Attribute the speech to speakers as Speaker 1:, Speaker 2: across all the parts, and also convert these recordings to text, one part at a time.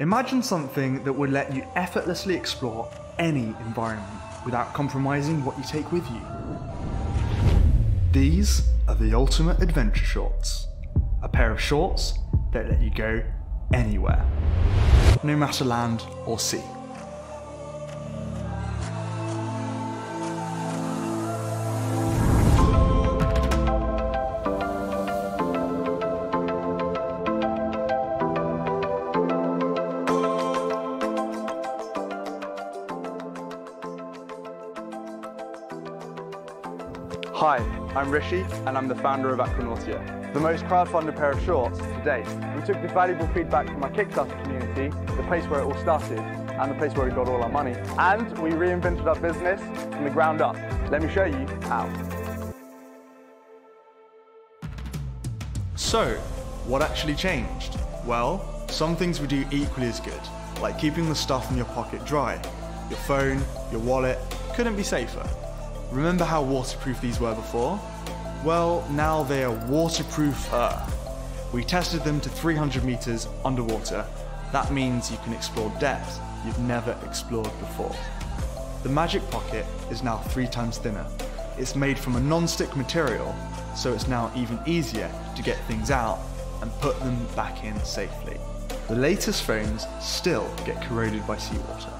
Speaker 1: Imagine something that would let you effortlessly explore any environment without compromising what you take with you. These are the ultimate adventure shorts. A pair of shorts that let you go anywhere, no matter land or sea.
Speaker 2: Hi, I'm Rishi and I'm the founder of Aquanautia, the most crowdfunded pair of shorts to date. We took the valuable feedback from our Kickstarter community, the place where it all started and the place where we got all our money, and we reinvented our business from the ground up. Let me show you how.
Speaker 1: So, what actually changed? Well, some things we do equally as good, like keeping the stuff in your pocket dry. Your phone, your wallet, couldn't be safer. Remember how waterproof these were before? Well, now they are waterproofer. Uh, we tested them to 300 meters underwater. That means you can explore depths you've never explored before. The Magic Pocket is now three times thinner. It's made from a non-stick material, so it's now even easier to get things out and put them back in safely. The latest phones still get corroded by seawater.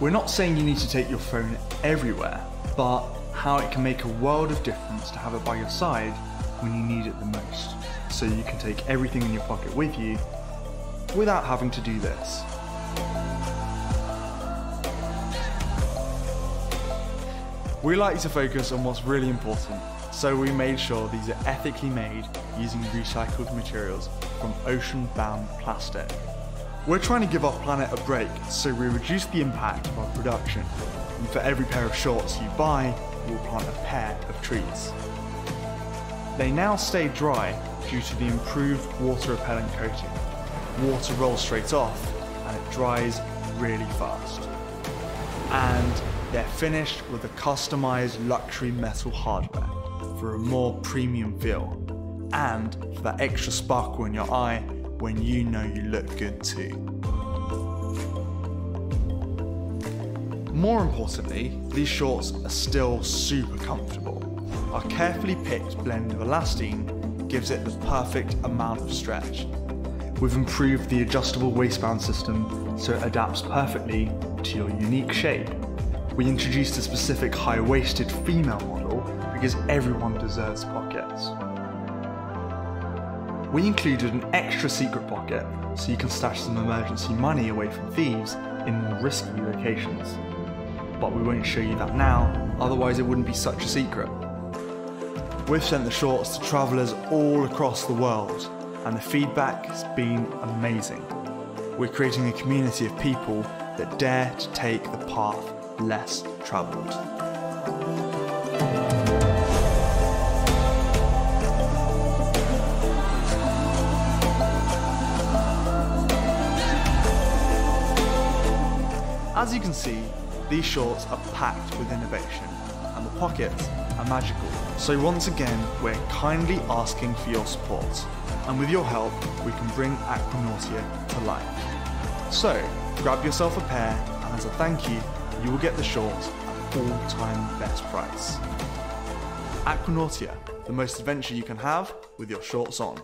Speaker 1: We're not saying you need to take your phone everywhere, but how it can make a world of difference to have it by your side when you need it the most. So you can take everything in your pocket with you without having to do this. We like to focus on what's really important, so we made sure these are ethically made using recycled materials from ocean-bound plastic. We're trying to give our planet a break, so we reduce the impact of our production. And for every pair of shorts you buy, you'll plant a pair of trees. They now stay dry due to the improved water repellent coating. Water rolls straight off and it dries really fast. And they're finished with a customized luxury metal hardware for a more premium feel and for that extra sparkle in your eye when you know you look good too. More importantly, these shorts are still super comfortable. Our carefully picked blend of elastane gives it the perfect amount of stretch. We've improved the adjustable waistband system so it adapts perfectly to your unique shape we introduced a specific high-waisted female model because everyone deserves pockets. We included an extra secret pocket so you can stash some emergency money away from thieves in more risky locations. But we won't show you that now, otherwise it wouldn't be such a secret. We've sent the shorts to travellers all across the world, and the feedback has been amazing. We're creating a community of people that dare to take the path less travelled. As you can see, these shorts are packed with innovation and the pockets are magical. So once again, we're kindly asking for your support. And with your help, we can bring Aquanautia to life. So, grab yourself a pair and as a thank you, you will get the shorts at all-time best price. Aquanautia, the most adventure you can have with your shorts on.